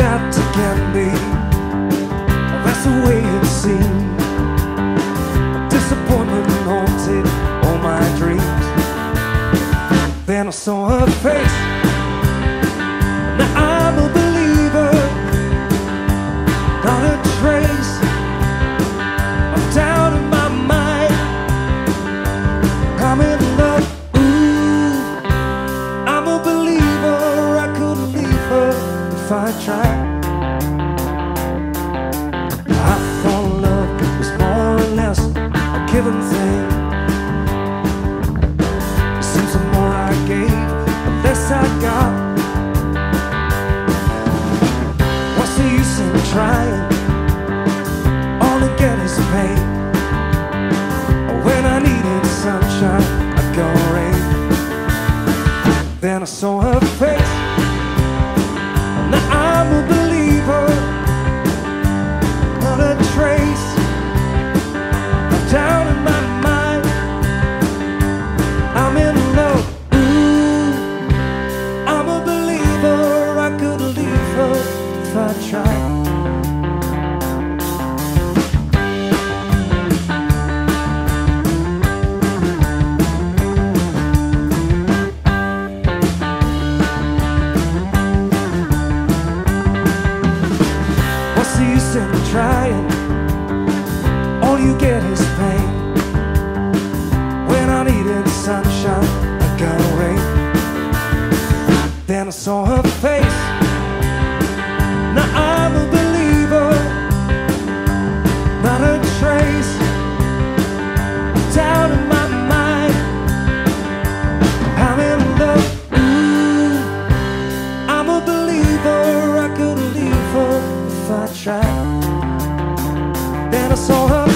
out to get me, that's the way it seemed. Disappointment haunted all my dreams. Then I saw her face. I'm a believer not a trace in my mind. I'm in love, ooh, I'm a believer. I couldn't leave her if I tried. I thought love was more or less a given thing. Trying? All I get is pain. When I needed sunshine, I got rain. Then I saw her face. Now I'm a trying, all you get is pain. When I needed sunshine, I got rain. Then I saw her face. Now I I saw her